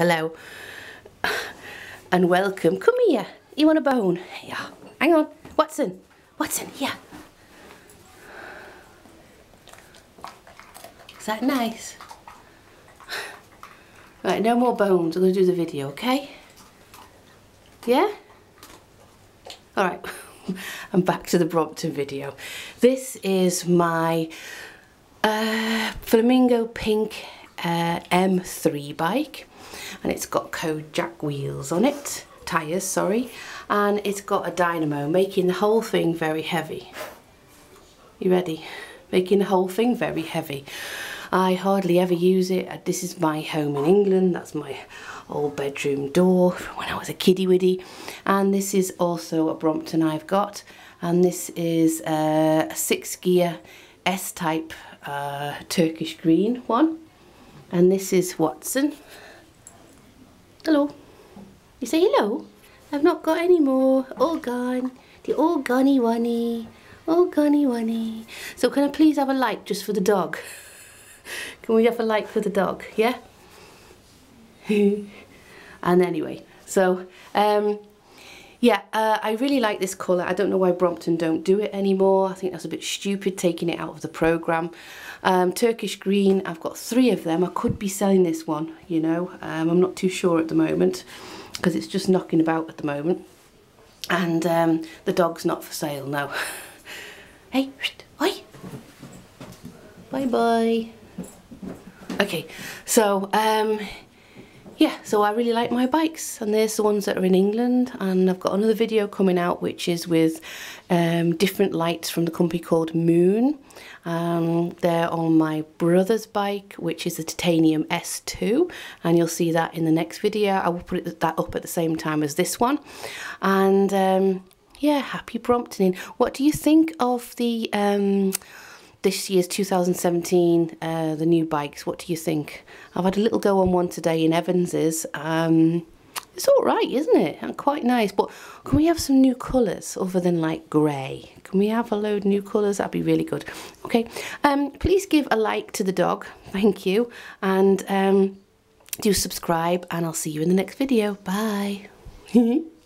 hello. And welcome. Come here. You want a bone? Yeah. Hang on. Watson. Watson, yeah. Is that nice? Right, no more bones. I'm to do the video, okay? Yeah? Alright, I'm back to the Brompton video. This is my uh, Flamingo Pink uh, M3 bike and it's got Kojak wheels on it, tyres sorry, and it's got a dynamo making the whole thing very heavy. You ready? Making the whole thing very heavy. I hardly ever use it. This is my home in England. That's my old bedroom door from when I was a kiddie widdy. And this is also a Brompton I've got. And this is a six gear S-type uh, Turkish green one. And this is Watson. Hello. You say hello? I've not got any more. All gone. The all gonny oney. All gonny oney. So can I please have a like just for the dog? Can we have a like for the dog? Yeah? and anyway, so um, yeah, uh, I really like this colour. I don't know why Brompton don't do it anymore. I think that's a bit stupid taking it out of the programme. Um, Turkish green, I've got three of them. I could be selling this one, you know. Um, I'm not too sure at the moment because it's just knocking about at the moment. And um, the dog's not for sale, no. hey, oi. Bye-bye. Okay, so um, yeah, so I really like my bikes and there's the ones that are in England and I've got another video coming out which is with um, different lights from the company called Moon. Um, they're on my brother's bike which is a titanium S2 and you'll see that in the next video. I will put that up at the same time as this one and um, yeah, happy Bromptoning. What do you think of the um, this year's 2017, uh, the new bikes. What do you think? I've had a little go on one today in Evans's. Um, it's all right, isn't it? And quite nice. But can we have some new colours other than like grey? Can we have a load of new colours? That'd be really good. Okay. Um, please give a like to the dog. Thank you. And um, do subscribe and I'll see you in the next video. Bye.